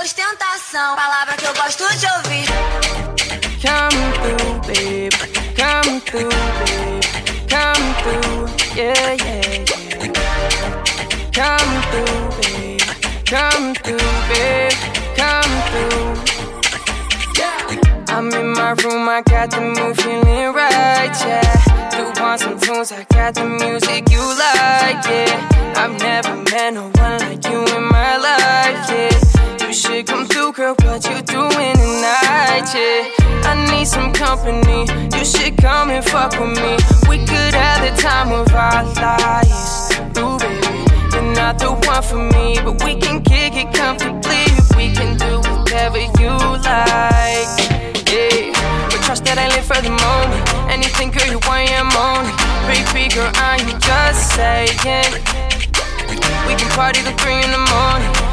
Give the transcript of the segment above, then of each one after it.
ostentação, palavra que eu gosto de ouvir. Come through, babe. Come through, babe. Come through, yeah, yeah, yeah. Come through, babe. Come through, babe. Come through. Yeah. I'm in my room, I got the mood feeling right, yeah. You want some tunes, I got the music you like, yeah. I've never met no one like you in my life, yeah. I need some company, you should come and fuck with me. We could have the time of our lives, ooh, baby. You're not the one for me, but we can kick it comfortably. We can do whatever you like, yeah. But trust that I live for the moment. Anything, girl, you want, I'm on it. Baby, girl, I ain't just saying. We can party till three in the morning.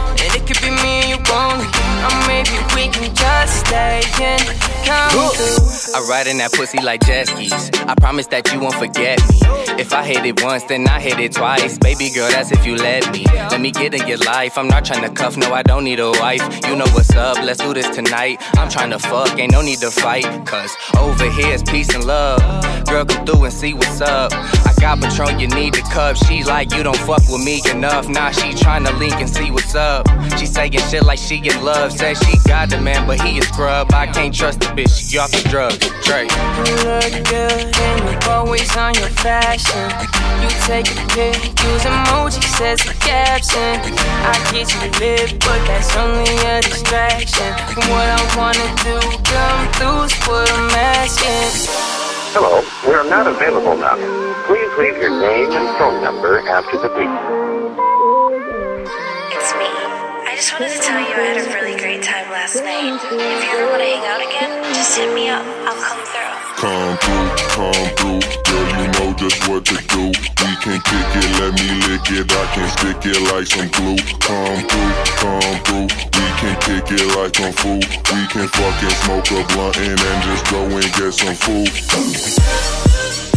I ride in that pussy like jet skis. I promise that you won't forget me. If I hit it once, then I hit it twice. Baby girl, that's if you let me. Let me get in your life. I'm not trying to cuff, no, I don't need a wife. You know what's up, let's do this tonight. I'm trying to fuck, ain't no need to fight. Cause over here is peace and love. Girl, come through and see what's up. I got Patron, you need the cup. She like, you don't fuck with me enough. Nah, she tryna link and see what's up. She saying shit like she in love. Says she got the man, but he a scrub. I can't trust the bitch, she off the drugs. Drake. You look good and you always on your fashion. You take a pic, use emojis as a caption. I get you lit, but that's only a distraction. From what I wanna do, come through's what I'm asking. Hello, we are not available now. Please leave your name and phone number after the beep. It's me. I just wanted to tell you I had a really great time last night. If you ever want to hang out again, just hit me up. I'll come through. Come through, come through, girl, you know just what to do. We can kick it, let me lick it, I can stick it like some glue. Come through, come through, we can kick it like kung fu. We can fucking smoke a blunt and then just go and get some food.